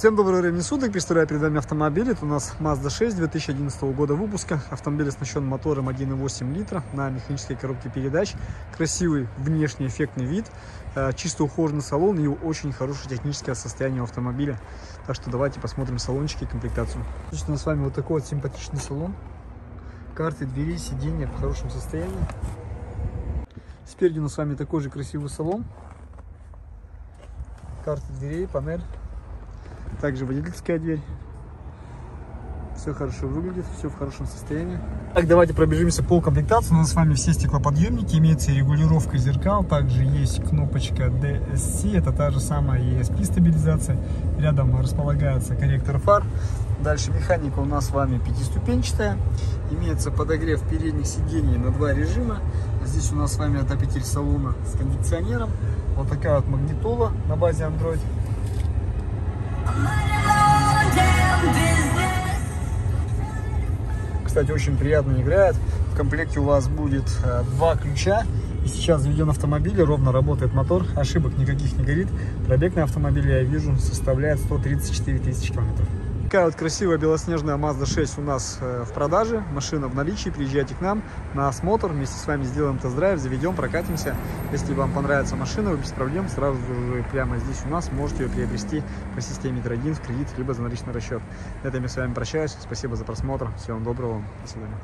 Всем доброго времени суток, представляю перед вами автомобиль. Это у нас Mazda 6 2011 года выпуска. Автомобиль оснащен мотором 1.8 литра на механической коробке передач. Красивый внешний эффектный вид, э, чисто ухоженный салон и очень хорошее техническое состояние автомобиля. Так что давайте посмотрим салончики и комплектацию. Нас с вами вот такой вот симпатичный салон. Карты, двери, сиденья в хорошем состоянии. Спереди у нас с вами такой же красивый салон. Карты дверей, панель также водительская дверь. Все хорошо выглядит, все в хорошем состоянии. Так, давайте пробежимся по комплектации. У нас с вами все стеклоподъемники, имеется регулировка зеркал, также есть кнопочка DSC, это та же самая ESP стабилизация. Рядом располагается корректор фар. Дальше механика у нас с вами пятиступенчатая. Имеется подогрев передних сидений на два режима. Здесь у нас с вами отопитель салона с кондиционером. Вот такая вот магнитола на базе Android. Кстати, очень приятно играет. В комплекте у вас будет э, два ключа. И сейчас заведен автомобиль, ровно работает мотор, ошибок никаких не горит. Пробег на автомобиле, я вижу, составляет 134 тысячи километров. Такая вот красивая белоснежная Mazda 6 у нас э, в продаже. Машина в наличии. Приезжайте к нам на осмотр. Вместе с вами сделаем тест-драйв, заведем, прокатимся. Если вам понравится машина, вы без проблем сразу же прямо здесь у нас можете ее приобрести по системе Трейдин в кредит, либо за наличный расчет. На этом я с вами прощаюсь. Спасибо за просмотр. Всего вам доброго. До свидания.